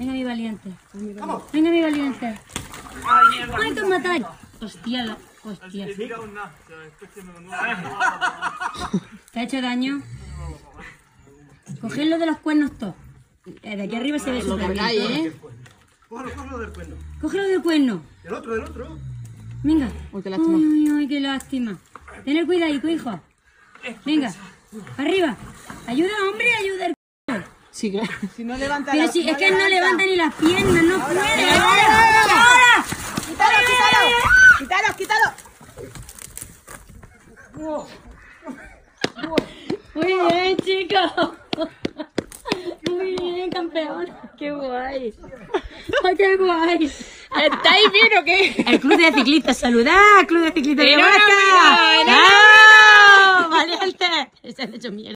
Venga, mi valiente. Venga, mi valiente. ¡Ay, que matar! Hostia, la... hostia. ¿Te ha hecho daño? Cogedlo de los cuernos todos. Eh, De aquí arriba se ve súper bien, ¿eh? Cógelo, cógelo del cuerno. Cógelo del cuerno. Del otro, del otro. Venga. Uy, qué lástima. Ay, ay, ay, qué lástima. Tener cuidado, hijo. Venga. Arriba. Ayuda, hombre, ayuda. Claro. Si no levanta Pero la- si es que no levanta ni las piernas, no puede. ahora, ¡Ahora! ¡Ahora! ¡Quítalo, quítalo! ¡Quítalo, quítalo! Muy bien, chicos. Muy bien, campeón. Qué guay. Ay, qué guay. ¿Estáis bien o qué? El club de ciclistas, saludad, club de ciclistas de. ¡Bravo! ¡Valiente! Se han hecho mierda.